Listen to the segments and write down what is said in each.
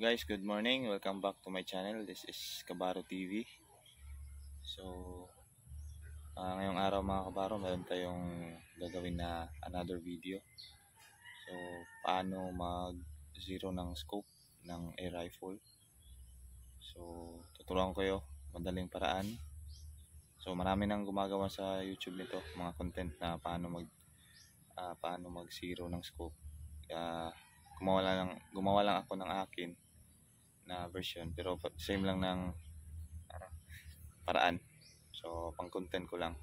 Guys, good morning. Welcome back to my channel. This is Kabaro TV. So, ah, ngayong araw mga kabaro, meron tayong gagawin na another video. So, paano mag zero ng scope ng air rifle. So, tuturuan ko kayo madaling paraan. So, marami nang gumagawa sa YouTube nito, mga content na paano mag ah, paano mag zero ng scope. Kaya, gumawa lang, gumawa lang ako ng akin na version pero same lang ng paraan. So pang content ko lang.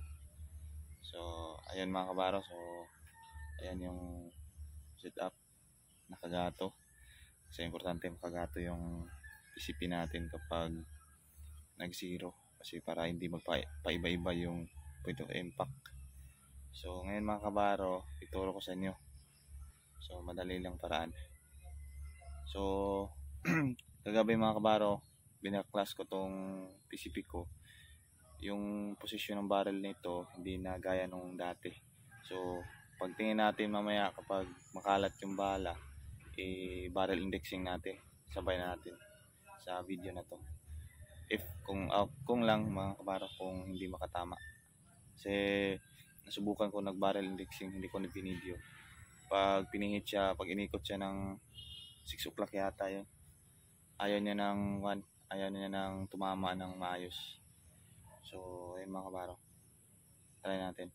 So ayan mga kabaro so ayan yung setup. Nakagato. Kasi importante makagato yung PCP natin kapag nag zero kasi para hindi magpaiba-iba yung point of impact. So ngayon mga kabaro ituro ko sa inyo. So madali lang paraan. So kagabi mga kabaro binaklas ko tong PCP ko. Yung posisyon ng barrel nito hindi na gaya nung dati. So pagtingin natin mamaya kapag makalat yung bala i barrel indexing natin. Sabay natin sa video na to. If kung ah, kung lang mga kabaro kung hindi makatama. Kasi nasubukan ko nag barrel indexing hindi ko na binideo pag pinihit siya pag inikot siya ng 6 o'clock yata yun ayaw niya ng ayaw niya ng tumama ng maayos. So, ayun mga kabaro. Try natin.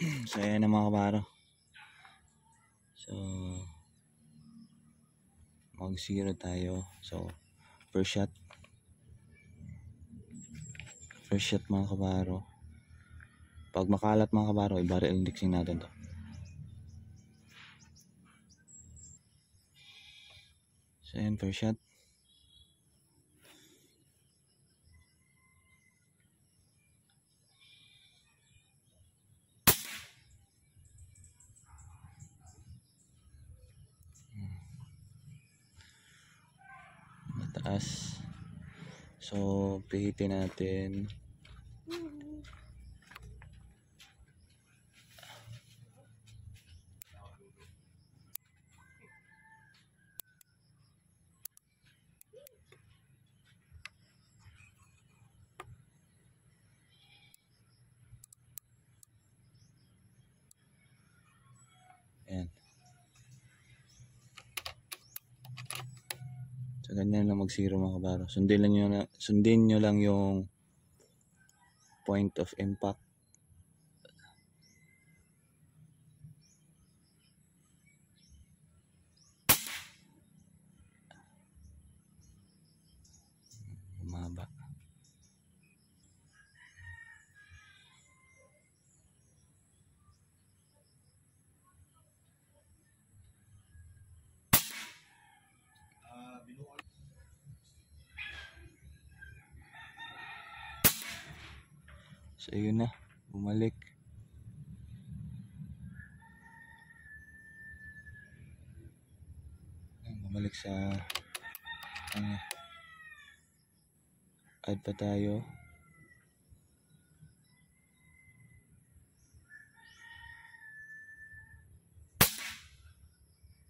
so, ayan na mga kabaro. So, mag zero tayo. So, first shot. First shot mga kabaro. Pag makalat mga kabaro, i-barrel indexing natin to. So, ayan, first shot. Mataas. So, pihitin natin. Ayan. So, ganyan lang mag-zero mga kabaro. Sundin lang nyo, na, sundin nyo lang yung point of impact. So, yun na. Bumalik. Bumalik sa ano, add pa tayo.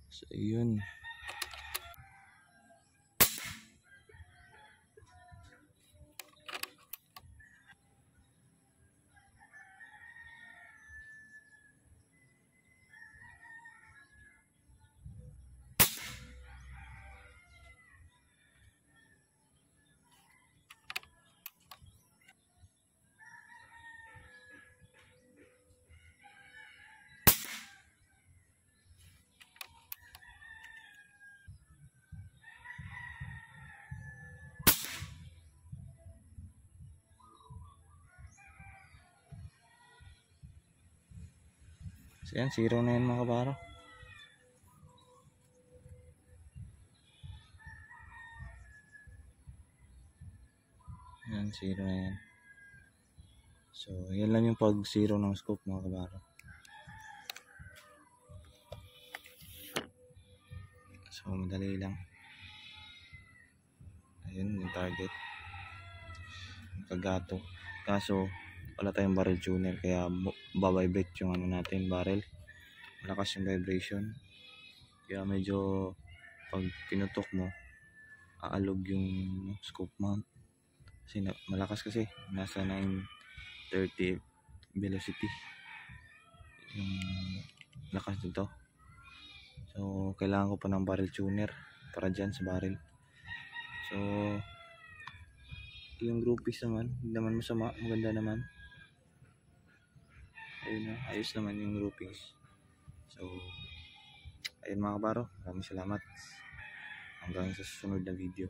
So, yun. So, yan. Zero na yan mga kabaro. Yan, zero na yan. So, yan lang yung pag zero ng scope mga kabaro. So, madali lang. Ayun, yung target. Nakagato. Kaso, wala tayong barrel tuner kaya babibrate yung ano natin barrel malakas yung vibration. Kaya medyo pag pinutok mo, aalog yung scope mount. Kasi malakas kasi, nasa 930 velocity yung lakas nito. So, kailangan ko pa ng barrel tuner para dyan sa barrel. So, yung groupies naman, hindi naman masama, maganda naman. Ayun ayos naman yung groupings. So, ayun mga kabaro, maraming salamat. Hanggang sa susunod na video.